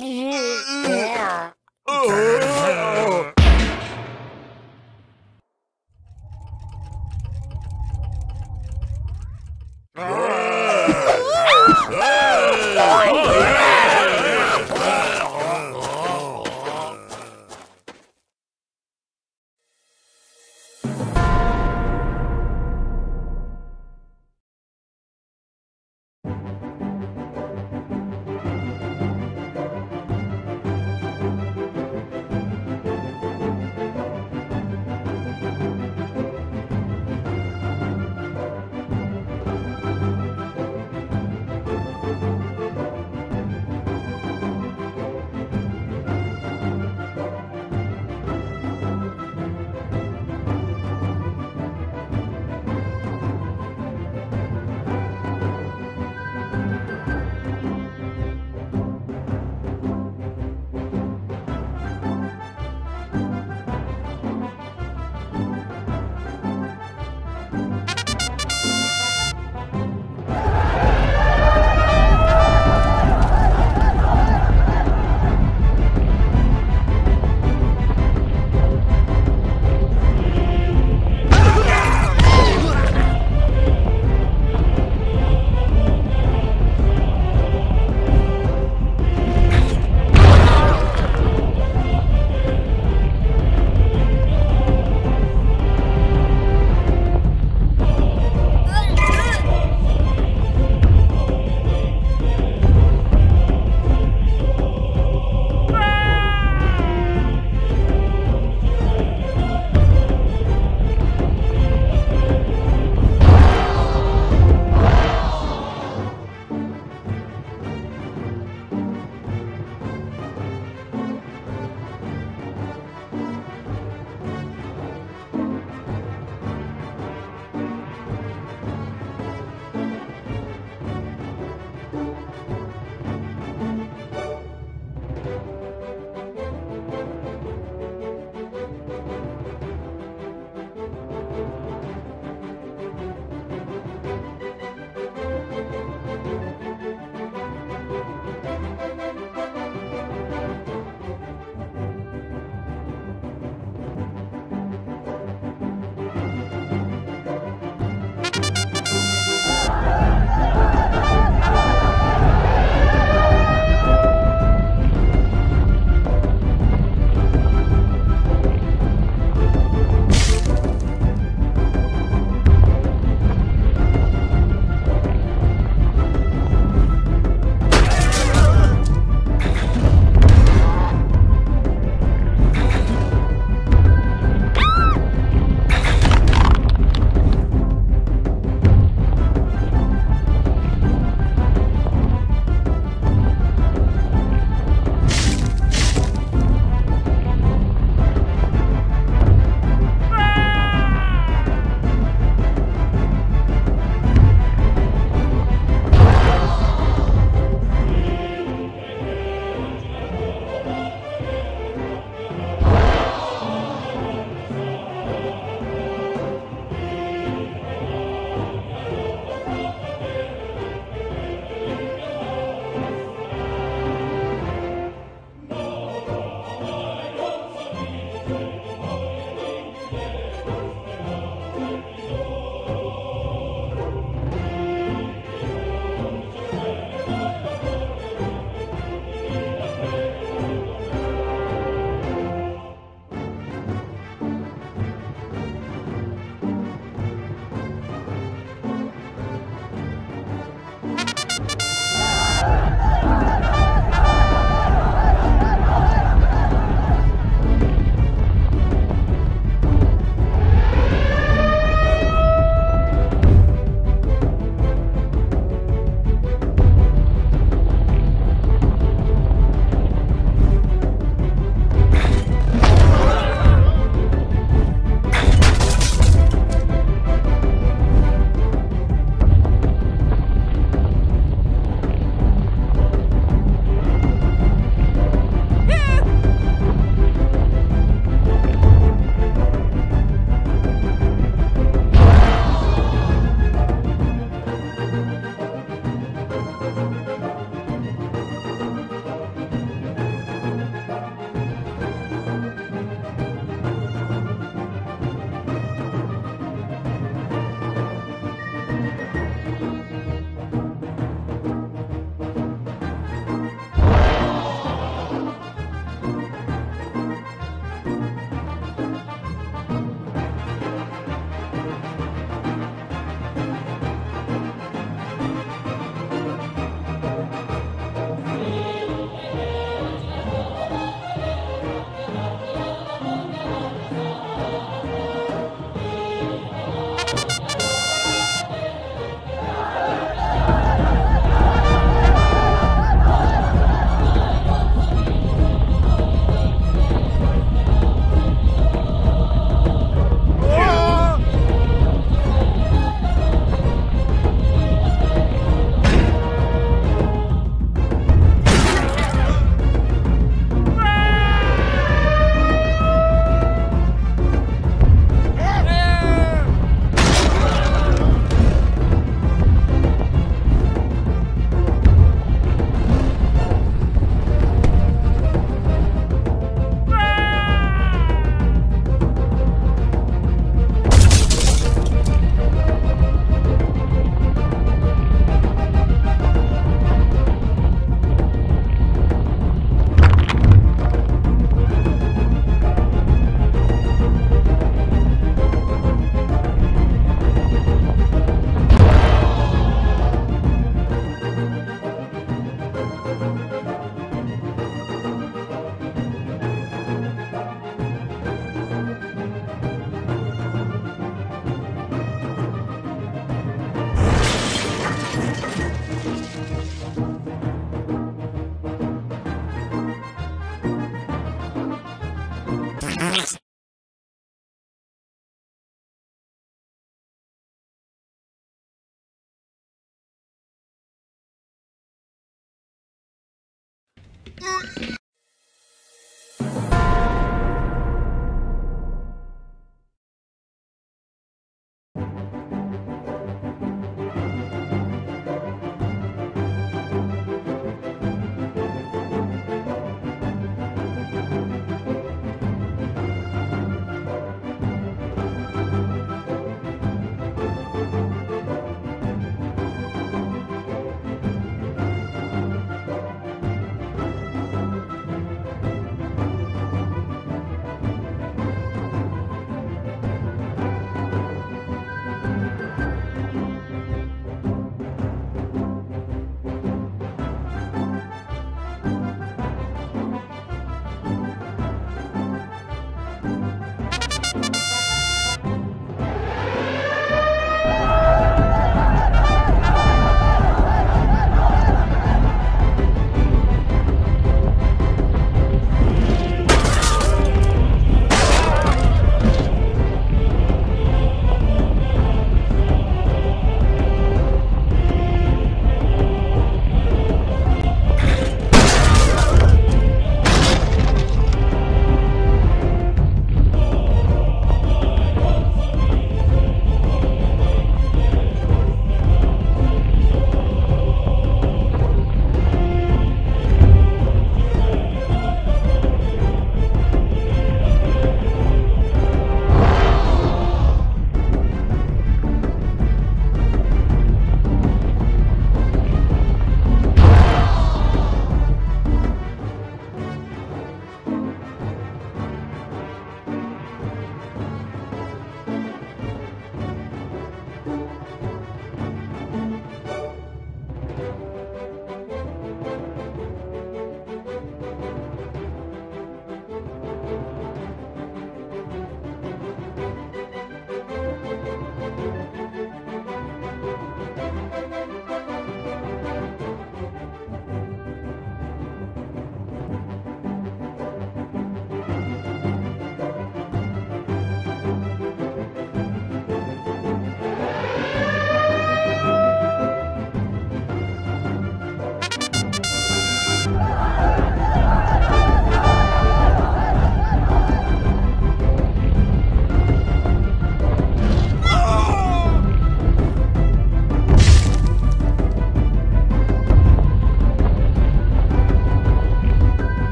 日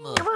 Oh,